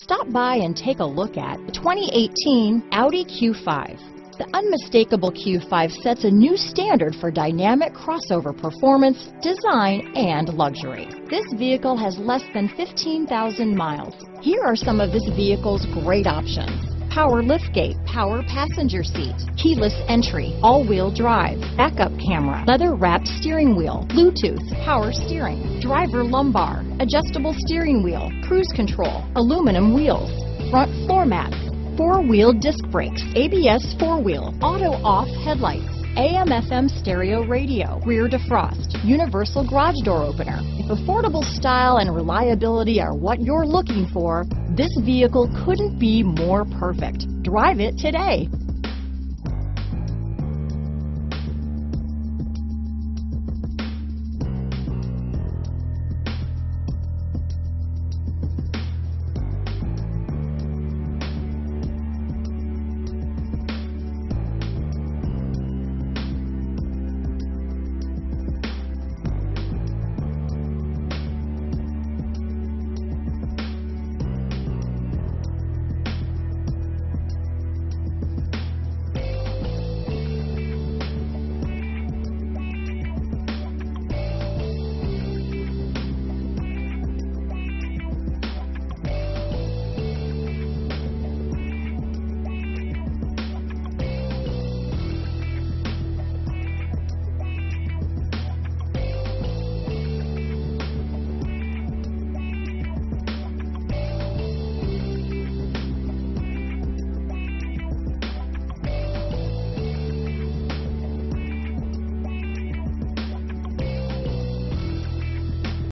Stop by and take a look at the 2018 Audi Q5. The unmistakable Q5 sets a new standard for dynamic crossover performance, design, and luxury. This vehicle has less than 15,000 miles. Here are some of this vehicle's great options. Power liftgate, power passenger seat, keyless entry, all-wheel drive, backup camera, leather wrapped steering wheel, Bluetooth, power steering, driver lumbar, adjustable steering wheel, cruise control, aluminum wheels, front floor mats, four-wheel disc brakes, ABS four-wheel, auto-off headlights, AM FM stereo radio, rear defrost, universal garage door opener. If affordable style and reliability are what you're looking for, this vehicle couldn't be more perfect. Drive it today.